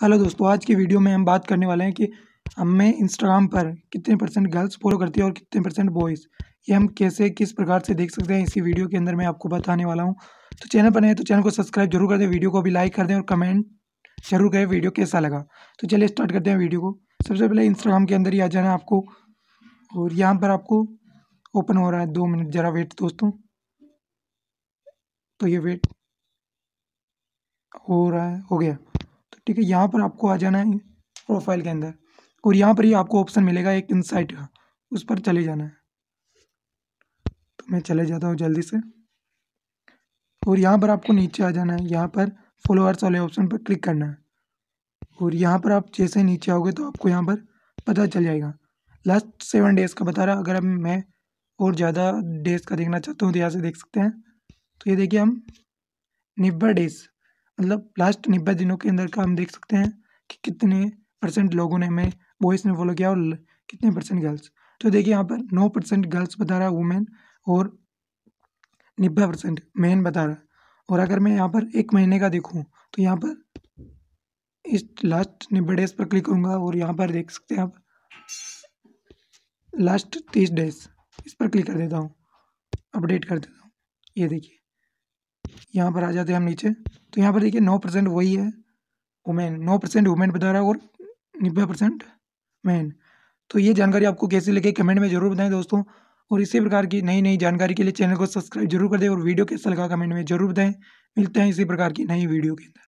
Hello दोस्तों, आज की वीडियो में हम बात करने वाले हैं कि हमें इंस्टाग्राम पर कितने परसेंट गर्ल्स फॉलो करती है और कितने परसेंट बॉयज़ ये हम कैसे, किस प्रकार से देख सकते हैं? इसी वीडियो के अंदर मैं आपको बताने वाला हूँ। तो चैनल पर नहीं तो चैनल को सब्सक्राइब ज़रूर कर दें। वीडियो को भी लाइक कर दें और कमेंट ज़रूर करें, वीडियो कैसा लगा? तो चलिए स्टार्ट करते हैं वीडियो को। सबसे पहले इंस्टाग्राम के अंदर ही आ जाना आपको। और यहाँ पर आपको ओपन हो रहा है। दो मिनट ज़रा वेट दोस्तों। तो ये वेट हो रहा है, हो गया। ठीक है, यहाँ पर आपको आ जाना है प्रोफ़ाइल के अंदर और यहाँ पर ही आपको ऑप्शन मिलेगा एक इनसाइट का, उस पर चले जाना है। तो मैं चले जाता हूँ जल्दी से और यहाँ पर आपको नीचे आ जाना है, यहाँ पर फॉलोअर्स वाले ऑप्शन पर क्लिक करना है और यहाँ पर आप जैसे नीचे आओगे तो आपको यहाँ पर पता चल जाएगा। लास्ट सेवन डेज़ का बता रहा, अगर अब मैं और ज़्यादा डेज़ का देखना चाहता हूँ तो यहाँ से देख सकते हैं। तो ये देखिए हम निब्बा डेज़ मतलब लास्ट नब्बे दिनों के अंदर का हम देख सकते हैं कि कितने परसेंट लोगों ने हमें बॉयज़ ने फॉलो किया और कितने परसेंट गर्ल्स तो देखिए यहाँ पर नौ परसेंट गर्ल्स बता रहा है वुमेन और नब्बे परसेंट मैन बता रहा है। और अगर मैं यहाँ पर एक महीने का देखूँ तो यहाँ पर इस लास्ट नब्बे डेज़ पर क्लिक करूँगा और यहाँ पर देख सकते हैं आप। लास्ट तीस डेज़ इस पर क्लिक कर देता हूँ अपडेट कर देता हूँ। ये देखिए। यहाँ पर आ जाते हैं हम नीचे। तो यहाँ पर देखिए नौ परसेंट वही है वुमेन नौ परसेंट वुमेन बता रहा है और नब्बे परसेंट मैन तो ये जानकारी आपको कैसे लगे कमेंट में ज़रूर बताएँ दोस्तों। और इसी प्रकार की नई नई जानकारी के लिए चैनल को सब्सक्राइब ज़रूर कर दें और वीडियो कैसा लगा कमेंट में ज़रूर बताएँ। मिलते हैं इसी प्रकार की नई वीडियो के अंदर।